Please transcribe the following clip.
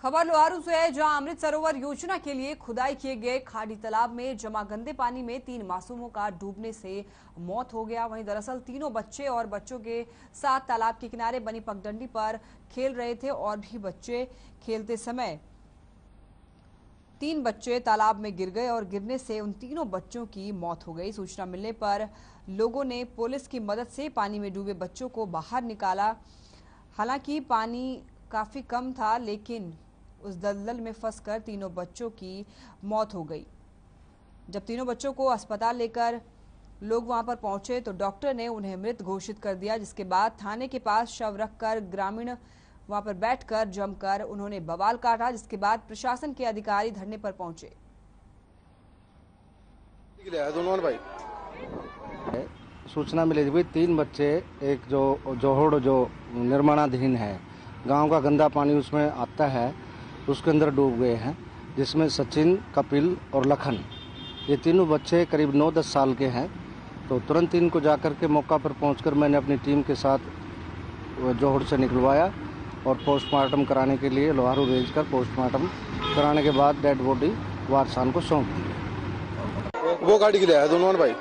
खबर लोहारू से है, जहाँ अमृत सरोवर योजना के लिए खुदाई किए गए खाड़ी तालाब में जमा गंदे पानी में तीन मासूमों का डूबने से मौत हो गया। वहीं दरअसल तीनों बच्चे और बच्चों के साथ तालाब के किनारे बनी पगडंडी पर खेल रहे थे और भी बच्चे खेलते समय तीन बच्चे तालाब में गिर गए और गिरने से उन तीनों बच्चों की मौत हो गई। सूचना मिलने पर लोगों ने पुलिस की मदद से पानी में डूबे बच्चों को बाहर निकाला। हालाँकि पानी काफ़ी कम था, लेकिन उस दलदल में फंसकर तीनों बच्चों की मौत हो गई। जब तीनों बच्चों को अस्पताल लेकर लोग वहाँ पर पहुँचे तो डॉक्टर ने उन्हें मृत घोषित कर दिया जिसके बाद थाने के पास शव रखकर ग्रामीण वहाँ पर बैठकर जमकर उन्होंने बवाल काटा जिसके बाद प्रशासन के अधिकारी धरने पर पहुँचे। भाई। सूचना मिली थी तीन बच्चे एक जो जोहड़ जो निर्माणाधीन है गाँव का गंदा पानी उसमें आता है उसके अंदर डूब गए हैं, जिसमें सचिन, कपिल और लखन। ये तीनों बच्चे करीब नौ दस साल के हैं तो तुरंत इनको जाकर के मौका पर पहुंचकर मैंने अपनी टीम के साथ वो जोहड़ से निकलवाया और पोस्टमार्टम कराने के लिए लोहारू भेज कर पोस्टमार्टम कराने के बाद डेड बॉडी वारसान को सौंप दी। वो गाड़ी के लिए दोनों भाई?